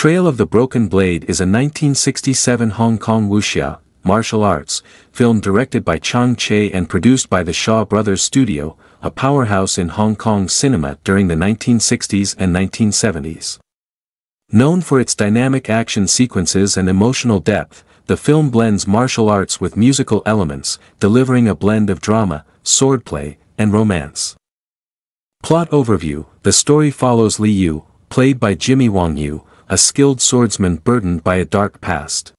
Trail of the Broken Blade is a 1967 Hong Kong wuxia, martial arts, film directed by Chang Cheh and produced by the Shaw Brothers Studio, a powerhouse in Hong Kong cinema during the 1960s and 1970s. Known for its dynamic action sequences and emotional depth, the film blends martial arts with musical elements, delivering a blend of drama, swordplay, and romance. Plot overview The story follows Li Yu, played by Jimmy Wang Yu, a skilled swordsman burdened by a dark past.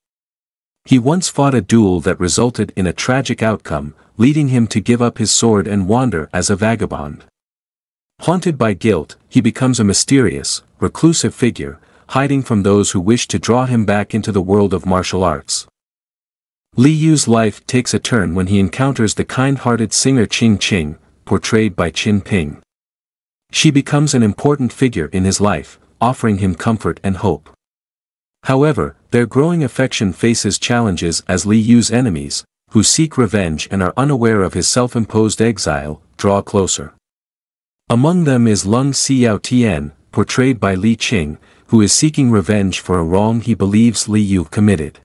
He once fought a duel that resulted in a tragic outcome, leading him to give up his sword and wander as a vagabond. Haunted by guilt, he becomes a mysterious, reclusive figure, hiding from those who wish to draw him back into the world of martial arts. Li Yu's life takes a turn when he encounters the kind-hearted singer Ching Ching, portrayed by Chin Ping. She becomes an important figure in his life, offering him comfort and hope. However, their growing affection faces challenges as Li Yu's enemies, who seek revenge and are unaware of his self-imposed exile, draw closer. Among them is Lung Xiao Tian, portrayed by Lee Ching, who is seeking revenge for a wrong he believes Li Yu committed.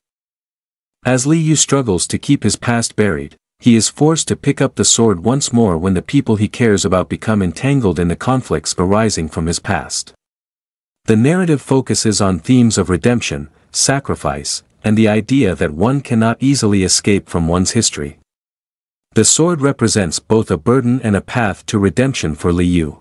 As Li Yu struggles to keep his past buried, he is forced to pick up the sword once more when the people he cares about become entangled in the conflicts arising from his past. The narrative focuses on themes of redemption, sacrifice, and the idea that one cannot easily escape from one's history. The sword represents both a burden and a path to redemption for Li Yu.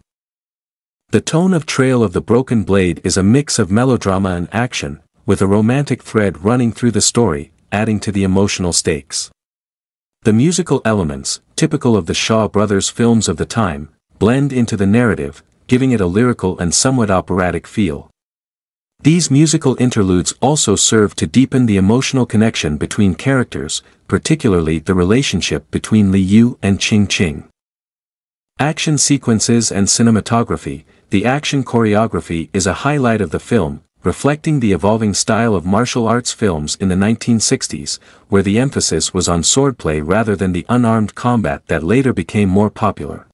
The tone of Trail of the Broken Blade is a mix of melodrama and action, with a romantic thread running through the story, adding to the emotional stakes. The musical elements, typical of the Shaw Brothers films of the time, blend into the narrative, giving it a lyrical and somewhat operatic feel. These musical interludes also serve to deepen the emotional connection between characters, particularly the relationship between Li Yu and Ching Ching. Action sequences and cinematography, the action choreography is a highlight of the film, reflecting the evolving style of martial arts films in the 1960s, where the emphasis was on swordplay rather than the unarmed combat that later became more popular.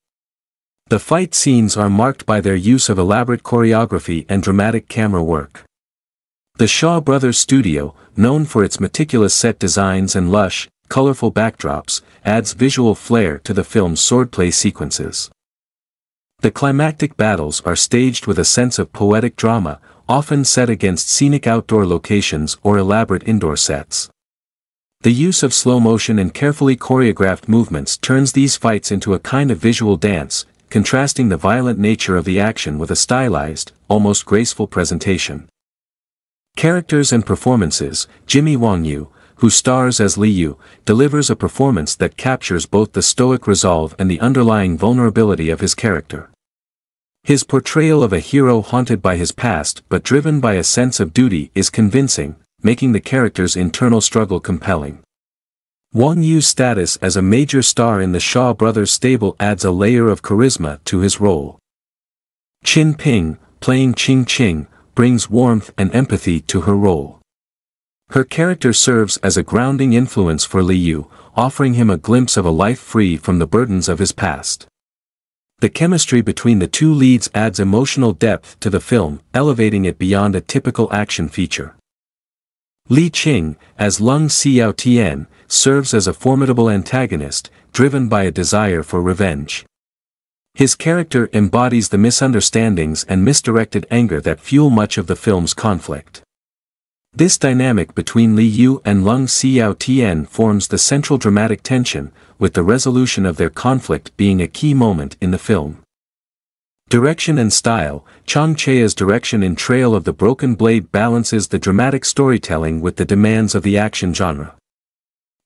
The fight scenes are marked by their use of elaborate choreography and dramatic camera work. The Shaw Brothers studio, known for its meticulous set designs and lush, colorful backdrops, adds visual flair to the film's swordplay sequences. The climactic battles are staged with a sense of poetic drama, often set against scenic outdoor locations or elaborate indoor sets. The use of slow motion and carefully choreographed movements turns these fights into a kind of visual dance, contrasting the violent nature of the action with a stylized, almost graceful presentation. Characters and performances, Jimmy Wang Yu, who stars as Li Yu, delivers a performance that captures both the stoic resolve and the underlying vulnerability of his character. His portrayal of a hero haunted by his past but driven by a sense of duty is convincing, making the character's internal struggle compelling. Wang Yu's status as a major star in the Shaw Brothers stable adds a layer of charisma to his role. Chin Ping, playing Ching Ching, brings warmth and empathy to her role. Her character serves as a grounding influence for Li Yu, offering him a glimpse of a life free from the burdens of his past. The chemistry between the two leads adds emotional depth to the film, elevating it beyond a typical action feature. Lee Ching, as Lung Xiao Tian, serves as a formidable antagonist, driven by a desire for revenge. His character embodies the misunderstandings and misdirected anger that fuel much of the film's conflict. This dynamic between Li Yu and Lung Xiao Tian forms the central dramatic tension, with the resolution of their conflict being a key moment in the film. Direction and style, Chang Cheh's direction in Trail of the Broken Blade balances the dramatic storytelling with the demands of the action genre.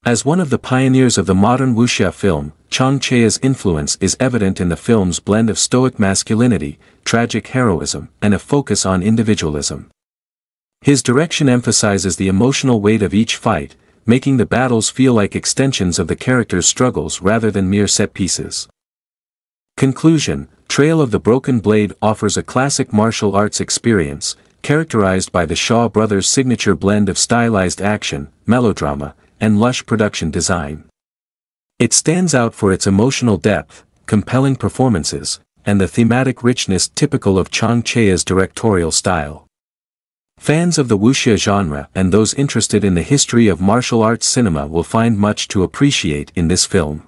As one of the pioneers of the modern wuxia film, Chang Cheh's influence is evident in the film's blend of stoic masculinity, tragic heroism, and a focus on individualism. His direction emphasizes the emotional weight of each fight, making the battles feel like extensions of the character's struggles rather than mere set pieces. Conclusion Trail of the Broken Blade offers a classic martial arts experience, characterized by the Shaw brothers' signature blend of stylized action, melodrama, and lush production design. It stands out for its emotional depth, compelling performances, and the thematic richness typical of Chang Cheh's directorial style. Fans of the wuxia genre and those interested in the history of martial arts cinema will find much to appreciate in this film.